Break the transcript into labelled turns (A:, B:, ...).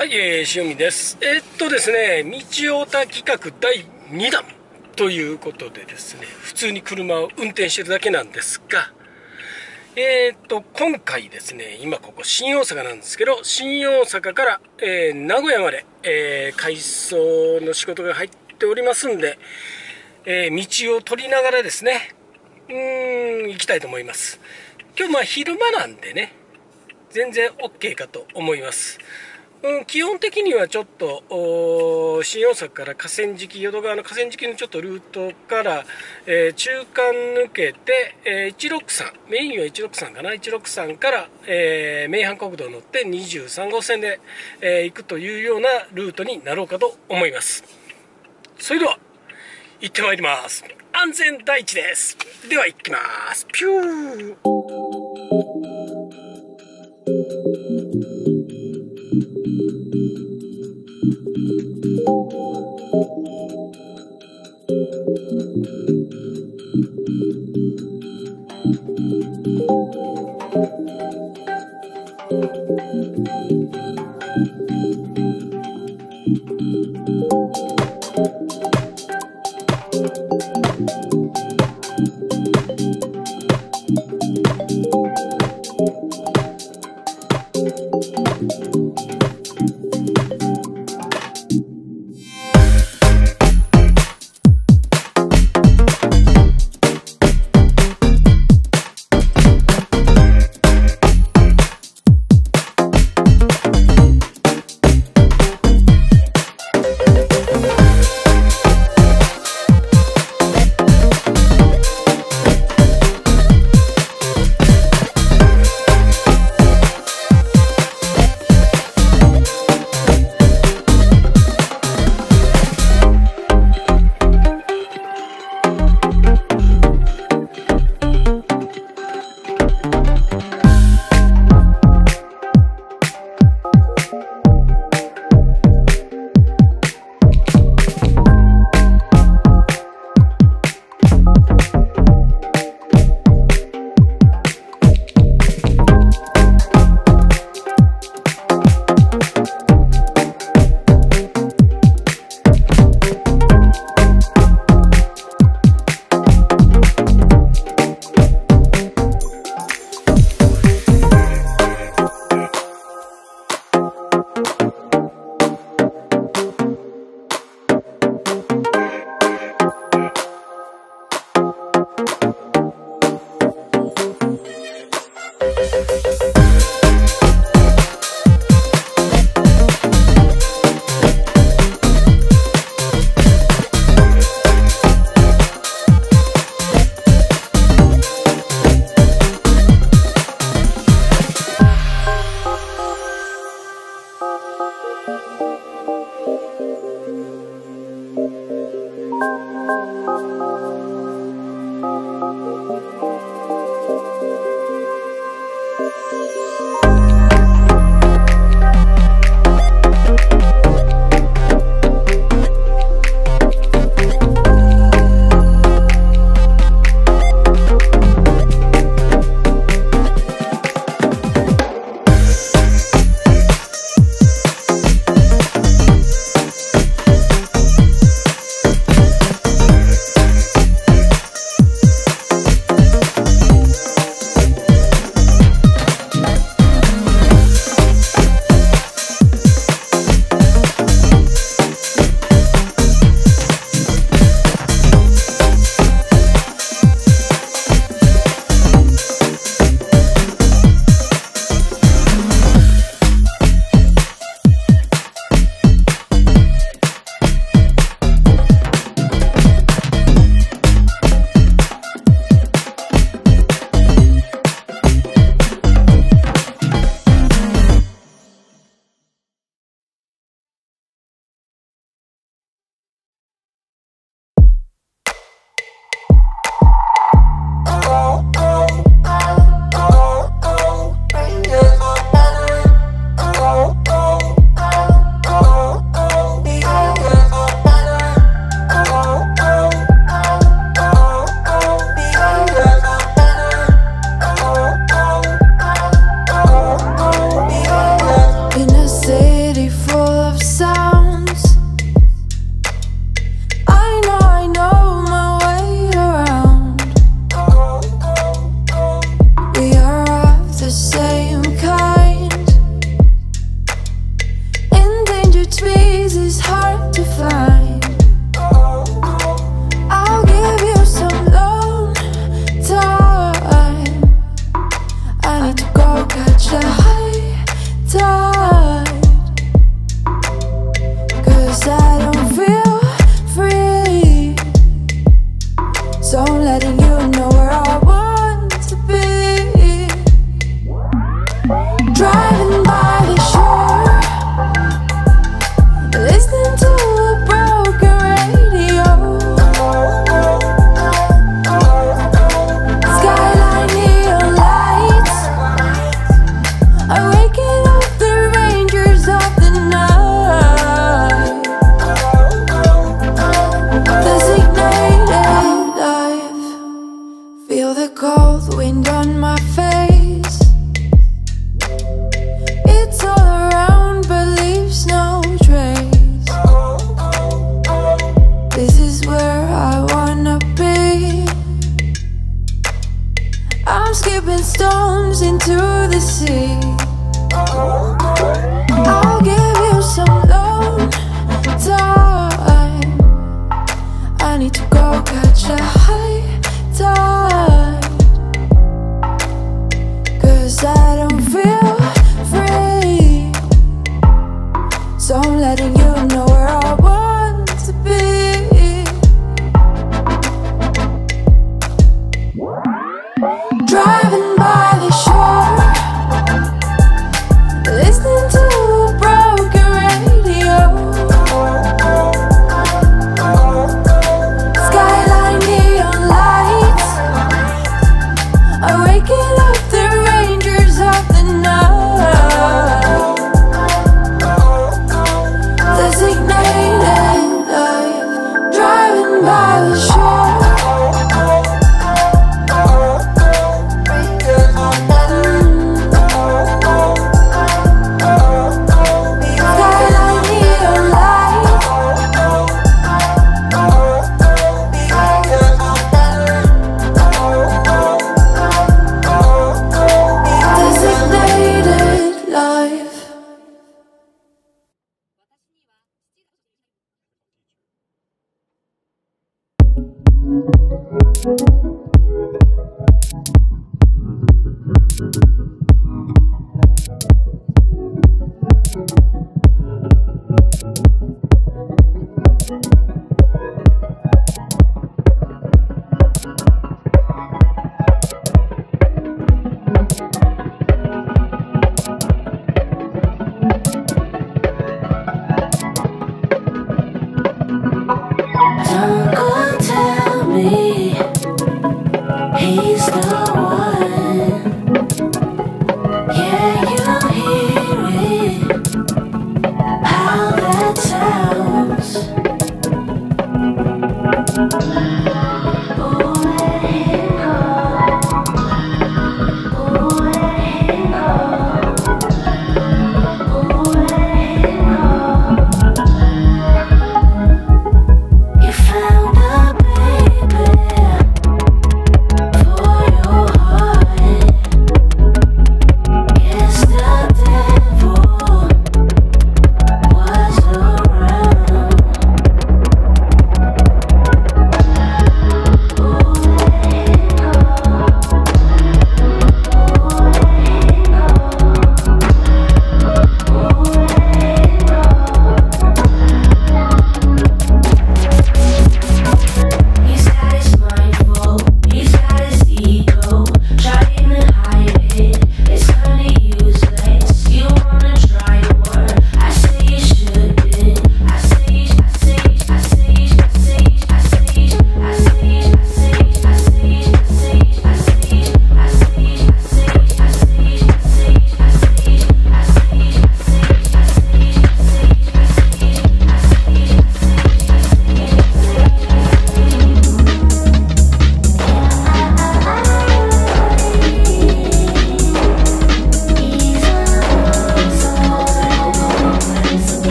A: はい、えー、塩見です。えー、っとですね、道オタ企画第2弾ということでですね、普通に車を運転してるだけなんですが、えー、っと、今回ですね、今ここ新大阪なんですけど、新大阪から、えー、名古屋まで、えー、改装の仕事が入っておりますんで、え道を取りながらですね、うーん、行きたいと思います。今日まあ昼間なんでね、全然 OK かと思います。うん、基本的にはちょっと新大阪から河川敷淀川の河川敷のちょっとルートから、えー、中間抜けて、えー、163メインは163かな163から、えー、名阪国道を乗って23号線で、え、行くというようなルートになろうかと思います。それでは行ってまいります。安全第一です。では行きます。ピュー。So I'm letting you He's the